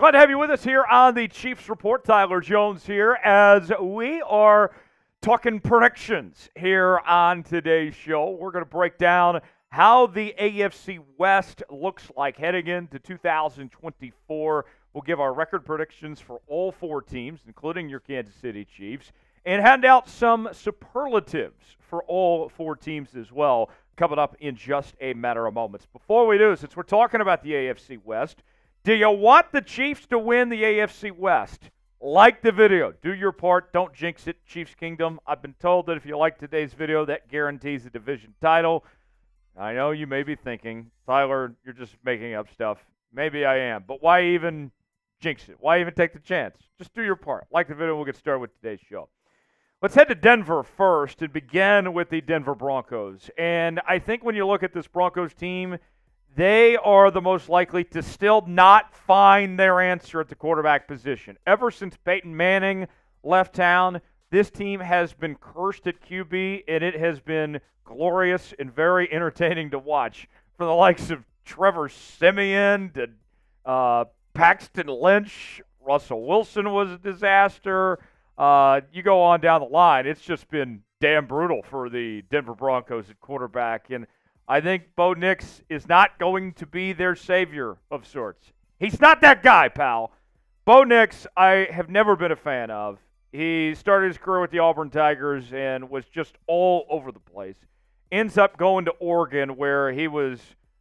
Glad to have you with us here on the Chiefs Report. Tyler Jones here as we are talking predictions here on today's show. We're going to break down how the AFC West looks like heading into 2024. We'll give our record predictions for all four teams, including your Kansas City Chiefs, and hand out some superlatives for all four teams as well, coming up in just a matter of moments. Before we do, since we're talking about the AFC West, do you want the Chiefs to win the AFC West? Like the video. Do your part. Don't jinx it, Chiefs Kingdom. I've been told that if you like today's video, that guarantees a division title. I know you may be thinking, Tyler, you're just making up stuff. Maybe I am. But why even jinx it? Why even take the chance? Just do your part. Like the video, we'll get started with today's show. Let's head to Denver first and begin with the Denver Broncos. And I think when you look at this Broncos team, they are the most likely to still not find their answer at the quarterback position. Ever since Peyton Manning left town, this team has been cursed at QB, and it has been glorious and very entertaining to watch. For the likes of Trevor Siemian to uh, Paxton Lynch, Russell Wilson was a disaster. Uh, you go on down the line, it's just been damn brutal for the Denver Broncos at quarterback. And I think Bo Nix is not going to be their savior of sorts. He's not that guy, pal. Bo Nix, I have never been a fan of. He started his career with the Auburn Tigers and was just all over the place. Ends up going to Oregon, where he was,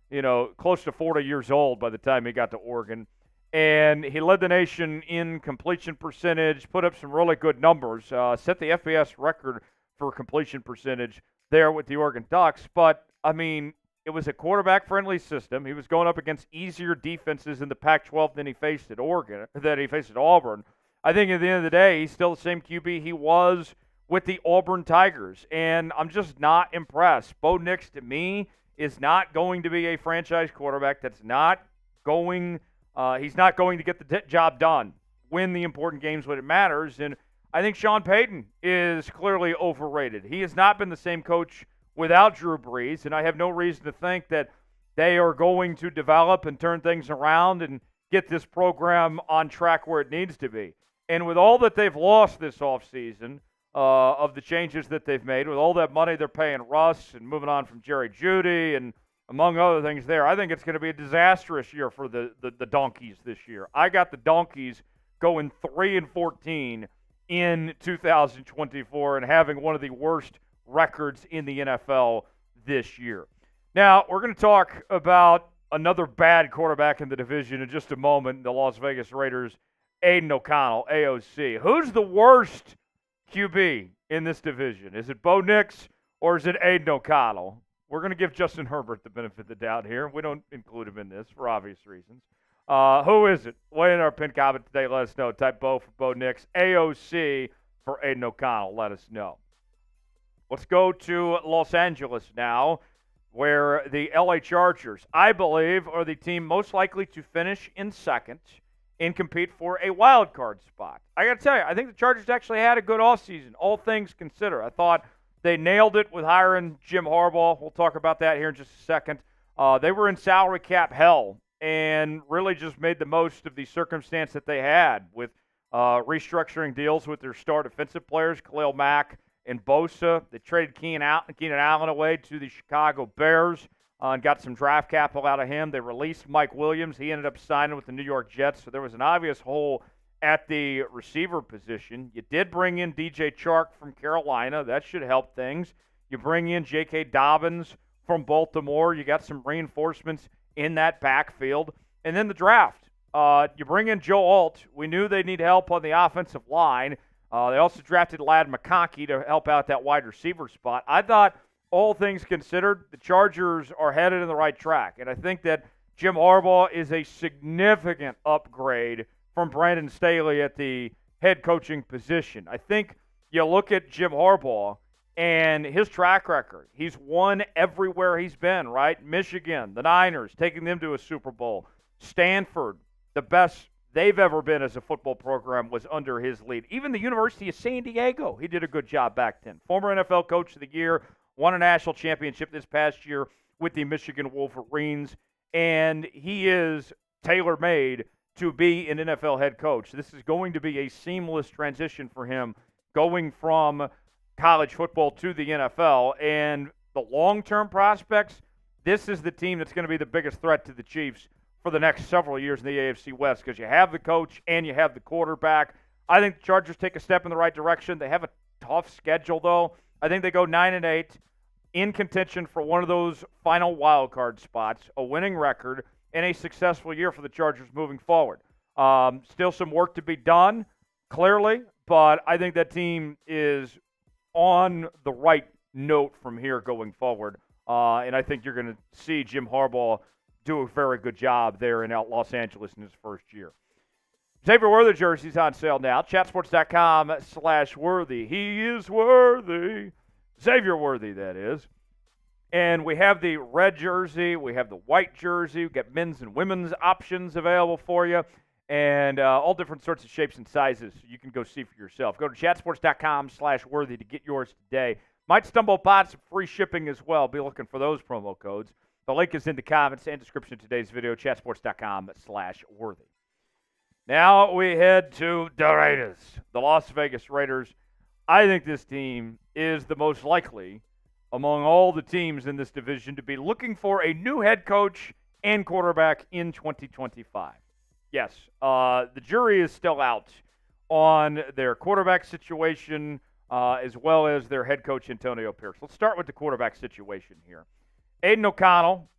you know, close to 40 years old by the time he got to Oregon. And he led the nation in completion percentage, put up some really good numbers, uh, set the FBS record for completion percentage there with the Oregon Ducks. But I mean, it was a quarterback friendly system. He was going up against easier defenses in the Pac 12 than he faced at Oregon, that he faced at Auburn. I think at the end of the day, he's still the same QB he was with the Auburn Tigers. And I'm just not impressed. Bo Nix, to me, is not going to be a franchise quarterback that's not going, uh, he's not going to get the t- job done, win the important games when it matters. And I think Sean Payton is clearly overrated. He has not been the same coach without Drew Brees, and I have no reason to think that they are going to develop and turn things around and get this program on track where it needs to be. And with all that they've lost this offseason, uh, of the changes that they've made, with all that money they're paying Russ and moving on from Jerry Jeudy and among other things there, I think it's going to be a disastrous year for the, the, the Donkeys this year. I got the Donkeys going 3 and 14 in 2024 and having one of the worst records in the NFL this year. Now, we're going to talk about another bad quarterback in the division in just a moment the Las Vegas Raiders, Aidan O'Connell, AOC. Who's the worst QB in this division? Is it Bo Nix or is it Aidan O'Connell? We're going to give Justin Herbert the benefit of the doubt here. We don't include him in this for obvious reasons. Uh, who is it? Weigh in our pin comment today. Let us know. Type Bo for Bo Nix. AOC for Aidan O'Connell. Let us know. Let's go to Los Angeles now, where the LA Chargers, I believe, are the team most likely to finish in second and compete for a wild card spot. I got to tell you, I think the Chargers actually had a good offseason, all things considered. I thought they nailed it with hiring Jim Harbaugh. We'll talk about that here in just a second. Uh, they were in salary cap hell and really just made the most of the circumstance that they had with uh, restructuring deals with their star defensive players, Khalil Mack and Bosa. They traded Keenan, out Keenan Allen away to the Chicago Bears uh, and got some draft capital out of him. They released Mike Williams. He ended up signing with the New York Jets, so there was an obvious hole at the receiver position. You did bring in DJ Chark from Carolina. That should help things. You bring in J.K. Dobbins from Baltimore. You got some reinforcements in that backfield. And then the draft. Uh, you bring in Joe Alt. We knew they need help on the offensive line. Uh, they also drafted Ladd McConkey to help out that wide receiver spot. I thought, all things considered, the Chargers are headed in the right track. And I think that Jim Harbaugh is a significant upgrade from Brandon Staley at the head coaching position. I think you look at Jim Harbaugh and his track record. He's won everywhere he's been, right? Michigan, the Niners, taking them to a Super Bowl. Stanford, the best they've ever been as a football program was under his lead. Even the University of San Diego, he did a good job back then. Former NFL Coach of the Year, won a national championship this past year with the Michigan Wolverines, and he is tailor made to be an NFL head coach. This is going to be a seamless transition for him going from college football to the NFL. And the long term prospects, this is the team that's going to be the biggest threat to the Chiefs for the next several years in the AFC West because you have the coach and you have the quarterback. I think the Chargers take a step in the right direction. They have a tough schedule, though. I think they go 9 and 8 in contention for one of those final wild card spots, a winning record, and a successful year for the Chargers moving forward. Um, still some work to be done, clearly, but I think that team is on the right note from here going forward. Uh, and I think you're going to see Jim Harbaugh do a very good job there in Los Angeles in his first year. Xavier Worthy jersey's on sale now. Chatsports.com slash worthy. He is worthy. Xavier Worthy, that is. And we have the red jersey, we have the white jersey, We've got men's and women's options available for you, and uh, all different sorts of shapes and sizes. You can go see for yourself. Go to chatsports.com slash worthy to get yours today. Might stumble upon some free shipping as well. Be looking for those promo codes. The link is in the comments and description of today's video, chatsports.com slash worthy. Now we head to the Raiders, the Las Vegas Raiders. I think this team is the most likely among all the teams in this division to be looking for a new head coach and quarterback in 2025. Yes, uh, the jury is still out on their quarterback situation uh, as well as their head coach, Antonio Pierce. Let's start with the quarterback situation here. Aidan O'Connell,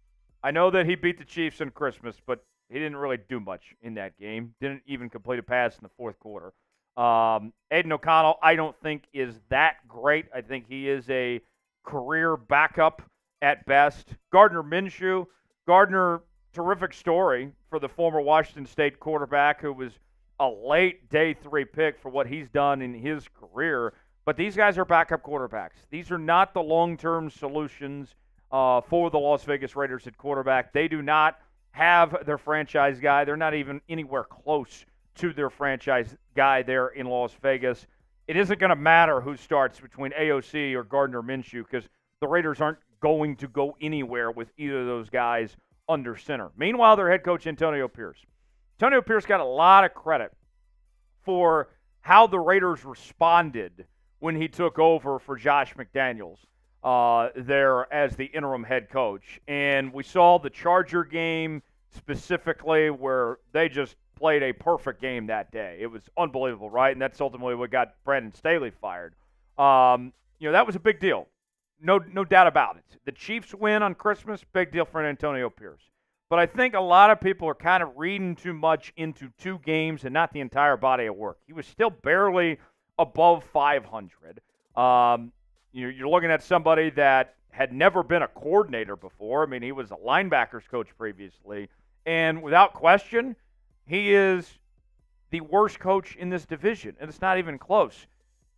I know that he beat the Chiefs in Christmas, but he didn't really do much in that game. Didn't even complete a pass in the fourth quarter. Um, Aidan O'Connell, I don't think is that great. I think he is a career backup at best. Gardner Minshew, Gardner, terrific story for the former Washington State quarterback who was a late day three pick for what he's done in his career. But these guys are backup quarterbacks. These are not the long term solutions uh, for the Las Vegas Raiders at quarterback. They do not have their franchise guy. They're not even anywhere close to their franchise guy there in Las Vegas. It isn't going to matter who starts between AOC or Gardner Minshew because the Raiders aren't going to go anywhere with either of those guys under center. Meanwhile, their head coach, Antonio Pierce. Antonio Pierce got a lot of credit for how the Raiders responded when he took over for Josh McDaniels uh, there as the interim head coach. And we saw the Charger game specifically where they just played a perfect game that day. It was unbelievable, right? And that's ultimately what got Brandon Staley fired. Um, you know, that was a big deal. No, no doubt about it. The Chiefs win on Christmas, big deal for Antonio Pierce. But I think a lot of people are kind of reading too much into two games and not the entire body of work. He was still barely above 500. Um, you're looking at somebody that had never been a coordinator before. I mean, he was a linebackers coach previously. And without question, he is the worst coach in this division. And it's not even close.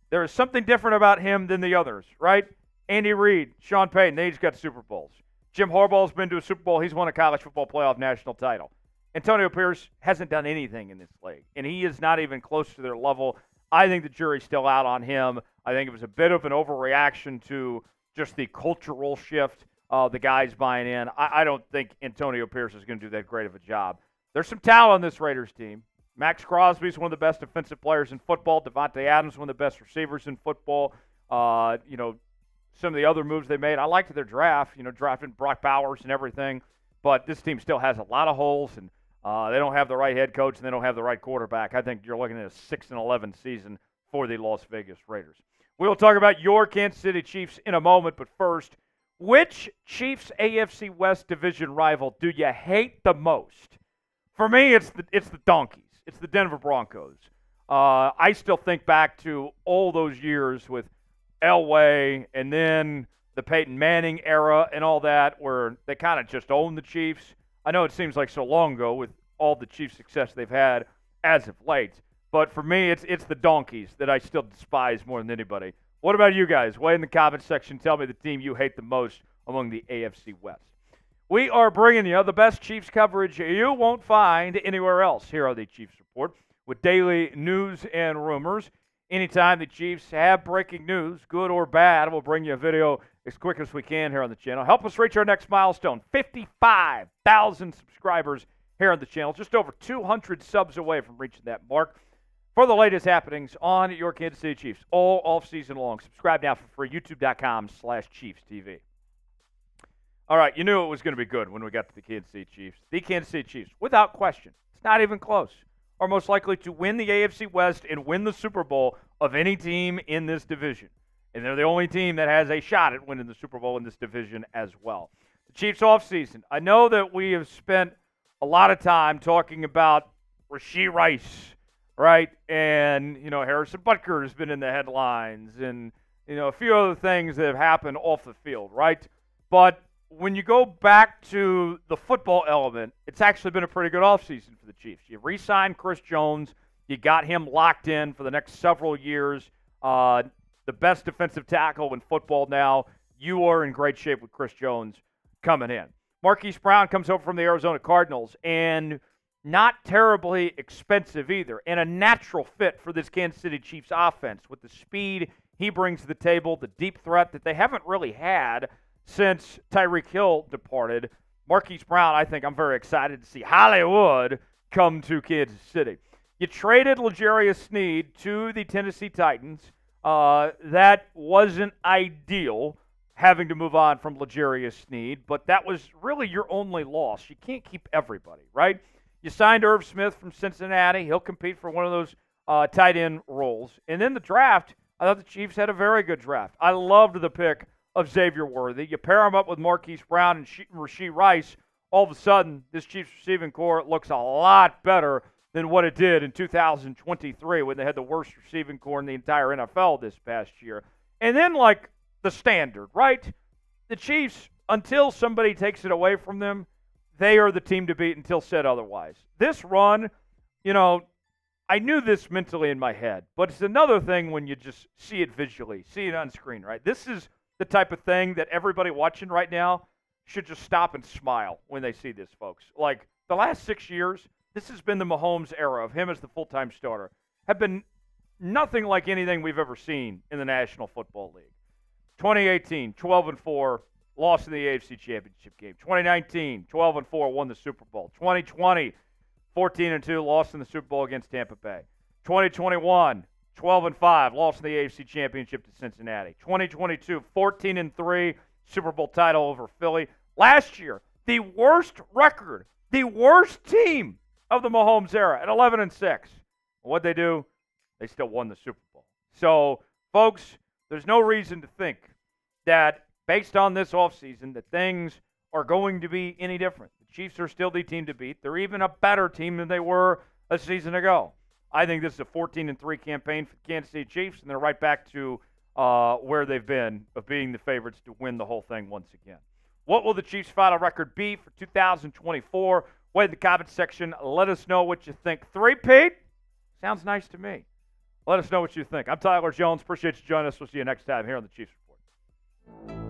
There is something different about him than the others, right? Andy Reid, Sean Payton, they just got Super Bowls. Jim Harbaugh's been to a Super Bowl. He's won a college football playoff national title. Antonio Pierce hasn't done anything in this league, and he is not even close to their level. I think the jury's still out on him. I think it was a bit of an overreaction to just the cultural shift of the guys buying in. I, I don't think Antonio Pierce is going to do that great of a job. There's some talent on this Raiders team. Maxx Crosby is one of the best defensive players in football. Davante Adams, one of the best receivers in football. Uh, you know, some of the other moves they made. I liked their draft. You know, drafting Brock Bowers and everything. But this team still has a lot of holes, and uh, they don't have the right head coach and they don't have the right quarterback. I think you're looking at a six and eleven season for the Las Vegas Raiders. We will talk about your Kansas City Chiefs in a moment, but first, which Chiefs AFC West division rival do you hate the most? For me, it's the it's the Donkeys. It's the Denver Broncos. Uh, I still think back to all those years with Elway and then the Peyton Manning era and all that, where they kind of just owned the Chiefs. I know it seems like so long ago with all the Chiefs' success they've had as of late, but for me, it's it's the donkeys that I still despise more than anybody. What about you guys? Weigh in the comment section. Tell me the team you hate the most among the AFC West. We are bringing you the best Chiefs coverage you won't find anywhere else here on the Chiefs Report with daily news and rumors. Anytime the Chiefs have breaking news, good or bad, we'll bring you a video as quick as we can here on the channel. Help us reach our next milestone 55,000 subscribers here on the channel. Just over 200 subs away from reaching that mark. For the latest happenings on your Kansas City Chiefs all off season long, subscribe now for free. YouTube.com slash Chiefs TV. All right, you knew it was going to be good when we got to the Kansas City Chiefs. The Kansas City Chiefs, without question. It's not even close. Are most likely to win the AFC West and win the Super Bowl of any team in this division. And they're the only team that has a shot at winning the Super Bowl in this division as well. The Chiefs offseason. I know that we have spent a lot of time talking about Rashee Rice, right? And, you know, Harrison Butker has been in the headlines and, you know, a few other things that have happened off the field, right? But when you go back to the football element, it's actually been a pretty good offseason for the Chiefs. You re signed Chris Jones, you got him locked in for the next several years. Uh, the best defensive tackle in football now. You are in great shape with Chris Jones coming in. Marquise Brown comes over from the Arizona Cardinals and not terribly expensive either, and a natural fit for this Kansas City Chiefs offense with the speed he brings to the table, the deep threat that they haven't really had since Tyreek Hill departed. Marquise Brown, I think I'm very excited to see Hollywood come to Kansas City. You traded L'Jarius Sneed to the Tennessee Titans. Uh, that wasn't ideal, having to move on from L'Jarius Sneed, but that was really your only loss. You can't keep everybody, right? You signed Irv Smith from Cincinnati. He'll compete for one of those uh, tight end roles. And then the draft, I thought the Chiefs had a very good draft. I loved the pick of Xavier Worthy. You pair him up with Marquise Brown and Rashee Rice, all of a sudden, this Chiefs receiving corps looks a lot better than what it did in 2023 when they had the worst receiving corps in the entire NFL this past year. And then, like the standard, right? The Chiefs, until somebody takes it away from them, they are the team to beat until said otherwise. This run, you know, I knew this mentally in my head, but it's another thing when you just see it visually, see it on screen, right? This is the type of thing that everybody watching right now should just stop and smile when they see this, folks. Like the last six years, this has been the Mahomes era of him as the full time starter, have been nothing like anything we've ever seen in the National Football League. 2018, 12 and 4, lost in the AFC Championship game. 2019, 12 and 4, won the Super Bowl. 2020, 14 and 2, lost in the Super Bowl against Tampa Bay. 2021, 12 and 5, lost in the AFC Championship to Cincinnati. 2022, 14 and 3, Super Bowl title over Philly. Last year, the worst record, the worst team of the Mahomes era at 11 and 6. What they do? They still won the Super Bowl. So, folks, there's no reason to think that based on this offseason that things are going to be any different. The Chiefs are still the team to beat. They're even a better team than they were a season ago. I think this is a 14 and 3 campaign for the Kansas City Chiefs, and they're right back to uh, where they've been of being the favorites to win the whole thing once again. What will the Chiefs' final record be for 2024? Wait in the comment section. Let us know what you think. Three-peat? Sounds nice to me. Let us know what you think. I'm Tyler Jones. Appreciate you joining us. We'll see you next time here on the Chiefs Report.